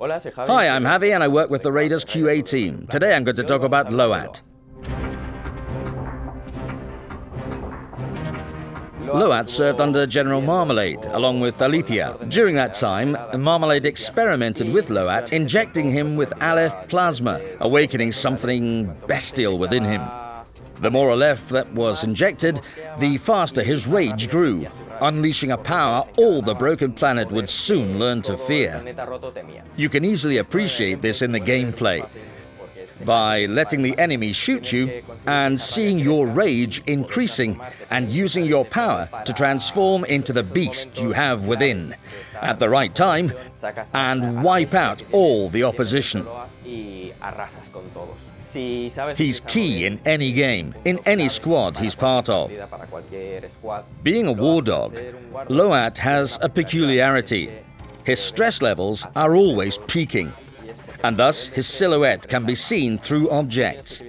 Hi, I'm Javi and I work with the Raiders QA team. Today I'm going to talk about Loaht. Loaht served under General Marmalade, along with Alicia. During that time, Marmalade experimented with Loaht, injecting him with Aleph plasma, awakening something bestial within him. The more Aleph that was injected, the faster his rage grew, unleashing a power all the broken planet would soon learn to fear. You can easily appreciate this in the gameplay by letting the enemy shoot you and seeing your rage increasing and using your power to transform into the beast you have within at the right time and wipe out all the opposition. He's key in any game, in any squad he's part of. Being a war dog, Loaht has a peculiarity. His stress levels are always peaking and thus his silhouette can be seen through objects.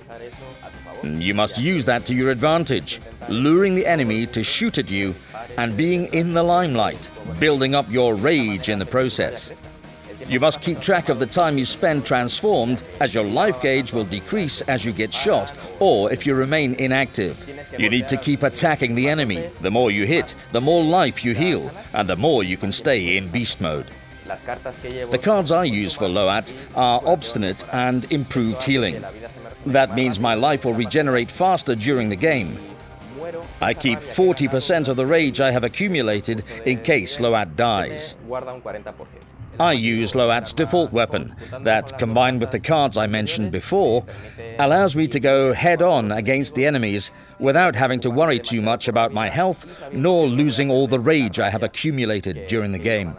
You must use that to your advantage, luring the enemy to shoot at you and being in the limelight, building up your rage in the process. You must keep track of the time you spend transformed, as your life gauge will decrease as you get shot or if you remain inactive. You need to keep attacking the enemy. The more you hit, the more life you heal, and the more you can stay in beast mode. The cards I use for Loaht are Obstinate and Improved Healing. That means my life will regenerate faster during the game. I keep 40% of the rage I have accumulated in case Loaht dies. I use Loaht's default weapon, that, combined with the cards I mentioned before, allows me to go head-on against the enemies without having to worry too much about my health, nor losing all the rage I have accumulated during the game.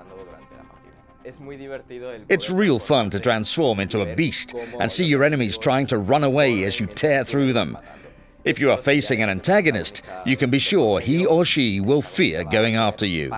It's real fun to transform into a beast and see your enemies trying to run away as you tear through them. If you are facing an antagonist, you can be sure he or she will fear going after you.